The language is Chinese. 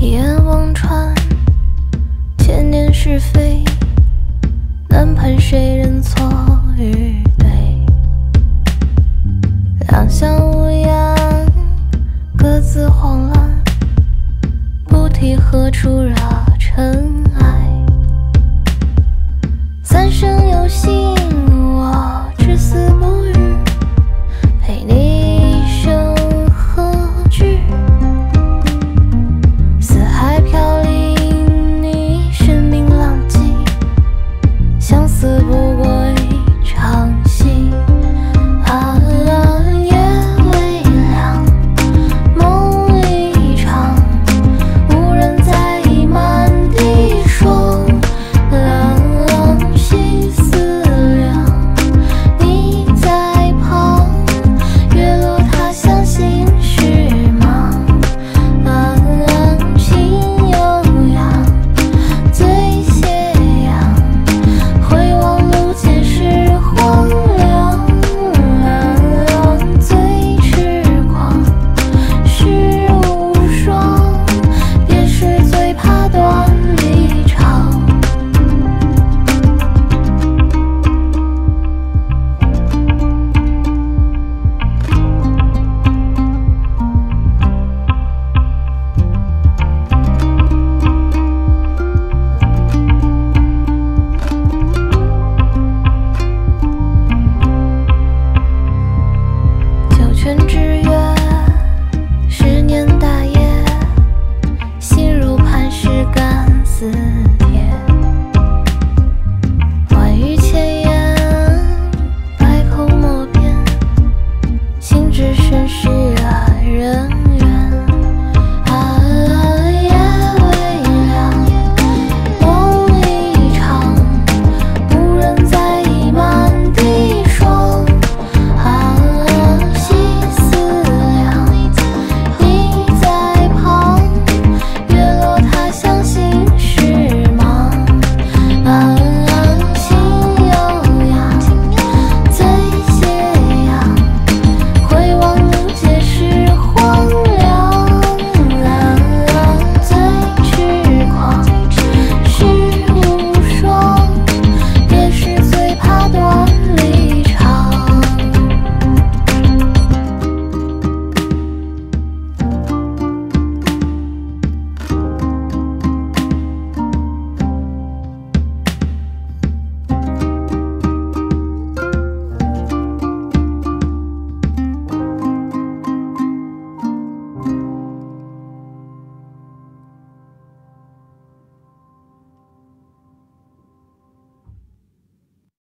一眼望穿千年是非，难判谁人错与。何处惹尘埃？三生有幸，我至死不渝，陪你一生何惧。四海飘零，你生命浪迹，相思不过一场。